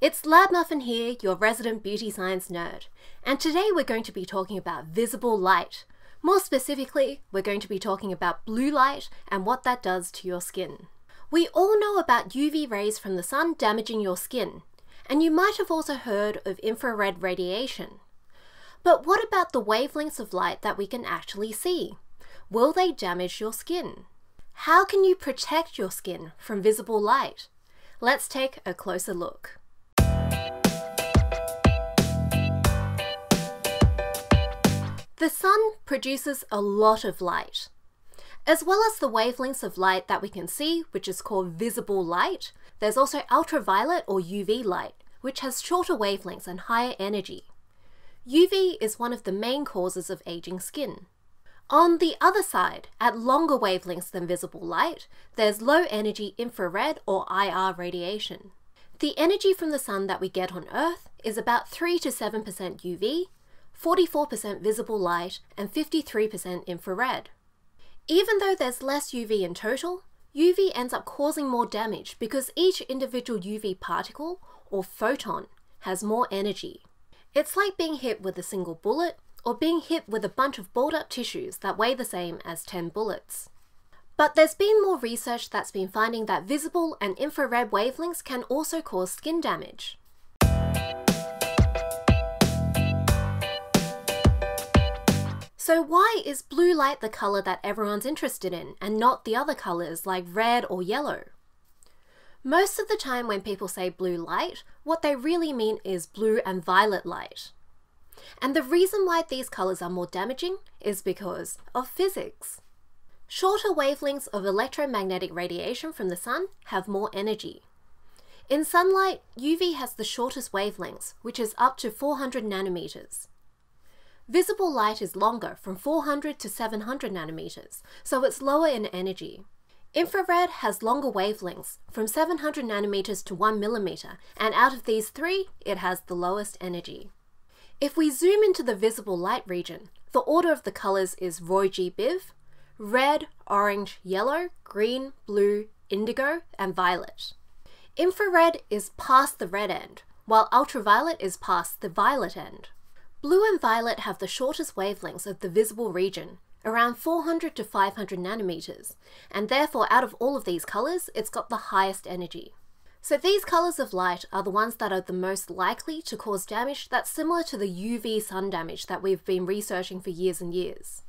It's Lab Muffin here, your resident beauty science nerd, and today we're going to be talking about visible light. More specifically, we're going to be talking about blue light and what that does to your skin. We all know about UV rays from the sun damaging your skin, and you might have also heard of infrared radiation. But what about the wavelengths of light that we can actually see? Will they damage your skin? How can you protect your skin from visible light? Let's take a closer look. The sun produces a lot of light. As well as the wavelengths of light that we can see, which is called visible light, there's also ultraviolet or UV light, which has shorter wavelengths and higher energy. UV is one of the main causes of aging skin. On the other side, at longer wavelengths than visible light, there's low energy infrared or IR radiation. The energy from the sun that we get on Earth is about 3 to 7% UV 44% visible light, and 53% infrared. Even though there's less UV in total, UV ends up causing more damage because each individual UV particle, or photon, has more energy. It's like being hit with a single bullet, or being hit with a bunch of balled up tissues that weigh the same as 10 bullets. But there's been more research that's been finding that visible and infrared wavelengths can also cause skin damage. So why is blue light the colour that everyone's interested in and not the other colours like red or yellow? Most of the time when people say blue light, what they really mean is blue and violet light. And the reason why these colours are more damaging is because of physics. Shorter wavelengths of electromagnetic radiation from the sun have more energy. In sunlight, UV has the shortest wavelengths, which is up to 400 nanometers. Visible light is longer, from 400 to 700 nanometers, so it's lower in energy. Infrared has longer wavelengths, from 700 nanometers to 1 millimeter, and out of these three, it has the lowest energy. If we zoom into the visible light region, the order of the colors is Roy G. Biv, red, orange, yellow, green, blue, indigo, and violet. Infrared is past the red end, while ultraviolet is past the violet end. Blue and violet have the shortest wavelengths of the visible region, around 400 to 500 nanometers, and therefore out of all of these colours, it's got the highest energy. So these colours of light are the ones that are the most likely to cause damage that's similar to the UV sun damage that we've been researching for years and years.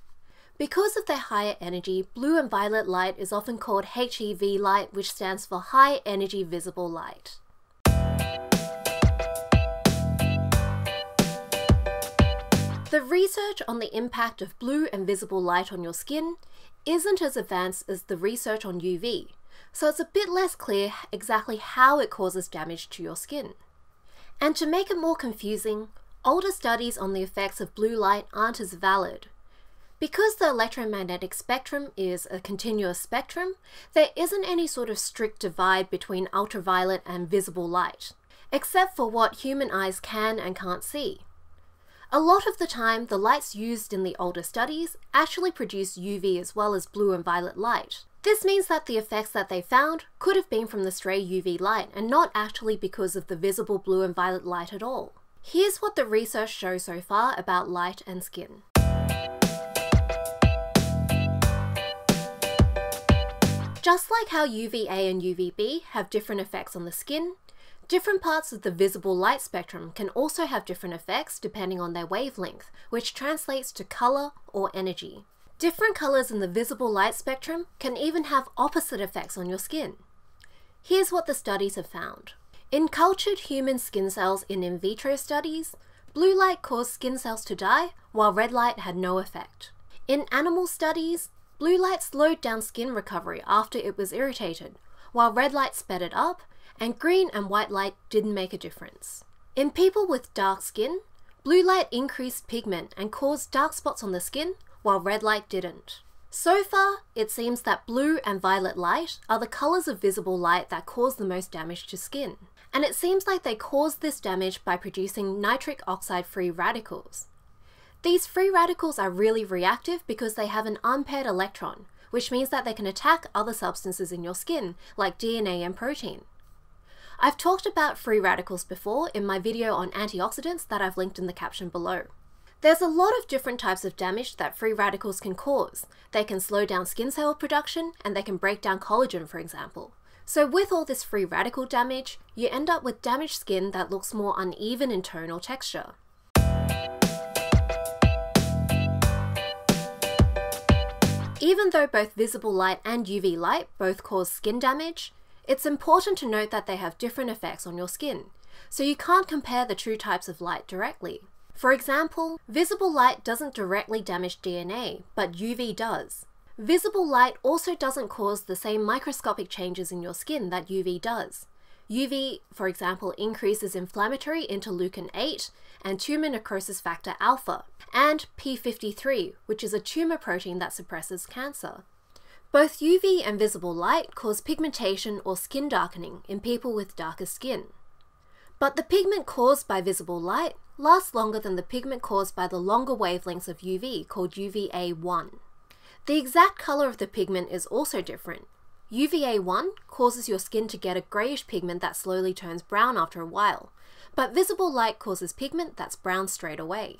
Because of their higher energy, blue and violet light is often called HEV light, which stands for High Energy Visible Light. The research on the impact of blue and visible light on your skin isn't as advanced as the research on UV, so it's a bit less clear exactly how it causes damage to your skin. And to make it more confusing, older studies on the effects of blue light aren't as valid. Because the electromagnetic spectrum is a continuous spectrum, there isn't any sort of strict divide between ultraviolet and visible light, except for what human eyes can and can't see. A lot of the time, the lights used in the older studies actually produce UV as well as blue and violet light. This means that the effects that they found could have been from the stray UV light and not actually because of the visible blue and violet light at all. Here's what the research shows so far about light and skin. Just like how UVA and UVB have different effects on the skin, Different parts of the visible light spectrum can also have different effects depending on their wavelength, which translates to colour or energy. Different colours in the visible light spectrum can even have opposite effects on your skin. Here's what the studies have found. In cultured human skin cells in in vitro studies, blue light caused skin cells to die, while red light had no effect. In animal studies, blue light slowed down skin recovery after it was irritated, while red light sped it up and green and white light didn't make a difference. In people with dark skin, blue light increased pigment and caused dark spots on the skin, while red light didn't. So far, it seems that blue and violet light are the colours of visible light that cause the most damage to skin. And it seems like they cause this damage by producing nitric oxide free radicals. These free radicals are really reactive because they have an unpaired electron, which means that they can attack other substances in your skin, like DNA and protein. I've talked about free radicals before in my video on antioxidants that I've linked in the caption below. There's a lot of different types of damage that free radicals can cause. They can slow down skin cell production and they can break down collagen, for example. So with all this free radical damage, you end up with damaged skin that looks more uneven in tone or texture. Even though both visible light and UV light both cause skin damage, it's important to note that they have different effects on your skin, so you can't compare the two types of light directly. For example, visible light doesn't directly damage DNA, but UV does. Visible light also doesn't cause the same microscopic changes in your skin that UV does. UV, for example, increases inflammatory interleukin 8 and tumor necrosis factor alpha, and P53, which is a tumor protein that suppresses cancer. Both UV and visible light cause pigmentation or skin darkening in people with darker skin. But the pigment caused by visible light lasts longer than the pigment caused by the longer wavelengths of UV called UVA1. The exact color of the pigment is also different. UVA1 causes your skin to get a greyish pigment that slowly turns brown after a while, but visible light causes pigment that's brown straight away.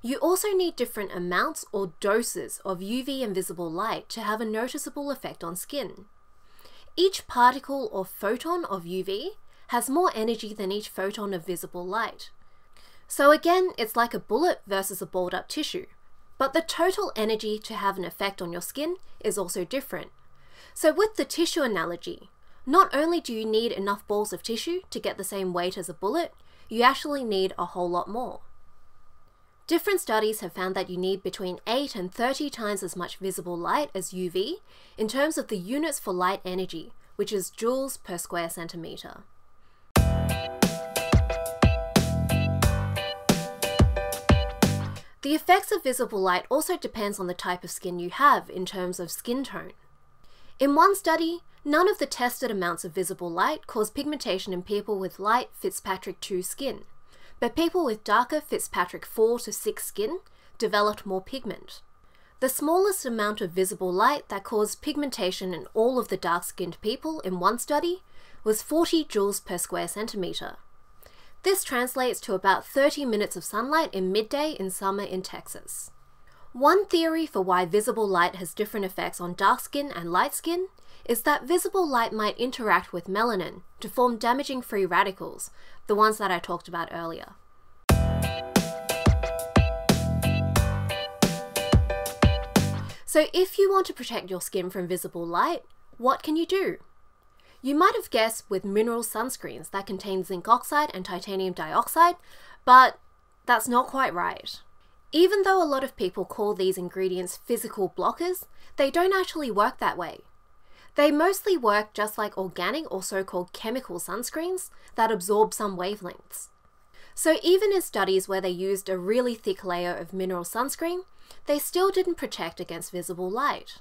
You also need different amounts or doses of UV and visible light to have a noticeable effect on skin. Each particle or photon of UV has more energy than each photon of visible light. So again, it's like a bullet versus a balled up tissue. But the total energy to have an effect on your skin is also different. So with the tissue analogy, not only do you need enough balls of tissue to get the same weight as a bullet, you actually need a whole lot more. Different studies have found that you need between 8 and 30 times as much visible light as UV in terms of the units for light energy, which is joules per square centimetre. The effects of visible light also depends on the type of skin you have in terms of skin tone. In one study, none of the tested amounts of visible light caused pigmentation in people with light Fitzpatrick 2 skin, but people with darker Fitzpatrick 4 to 6 skin developed more pigment. The smallest amount of visible light that caused pigmentation in all of the dark-skinned people in one study was 40 joules per square centimetre. This translates to about 30 minutes of sunlight in midday in summer in Texas. One theory for why visible light has different effects on dark skin and light skin is that visible light might interact with melanin to form damaging free radicals, the ones that I talked about earlier. So if you want to protect your skin from visible light, what can you do? You might have guessed with mineral sunscreens that contain zinc oxide and titanium dioxide, but that's not quite right. Even though a lot of people call these ingredients physical blockers, they don't actually work that way. They mostly work just like organic or so-called chemical sunscreens that absorb some wavelengths. So even in studies where they used a really thick layer of mineral sunscreen, they still didn't protect against visible light.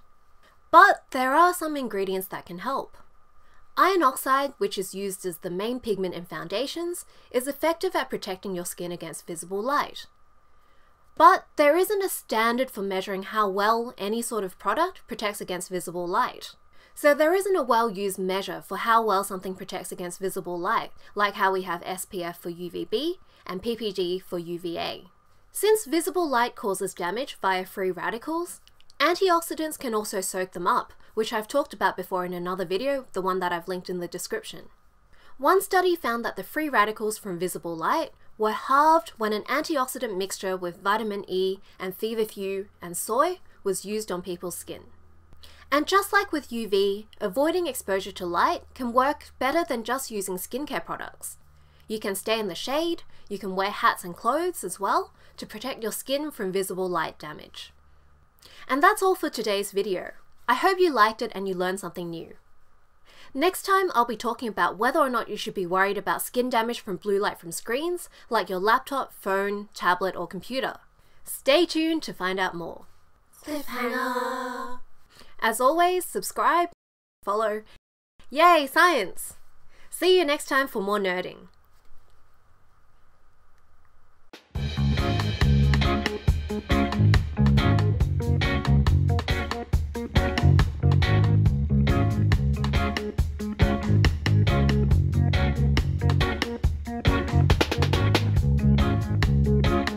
But there are some ingredients that can help. Iron oxide, which is used as the main pigment in foundations, is effective at protecting your skin against visible light. But there isn't a standard for measuring how well any sort of product protects against visible light. So there isn't a well-used measure for how well something protects against visible light, like how we have SPF for UVB and PPD for UVA. Since visible light causes damage via free radicals, antioxidants can also soak them up, which I've talked about before in another video, the one that I've linked in the description. One study found that the free radicals from visible light were halved when an antioxidant mixture with vitamin E and feverfew and soy was used on people's skin. And just like with UV, avoiding exposure to light can work better than just using skincare products. You can stay in the shade, you can wear hats and clothes as well to protect your skin from visible light damage. And that's all for today's video. I hope you liked it and you learned something new. Next time, I'll be talking about whether or not you should be worried about skin damage from blue light from screens, like your laptop, phone, tablet, or computer. Stay tuned to find out more. Cliffhanger! As always, subscribe, follow. Yay, science! See you next time for more nerding.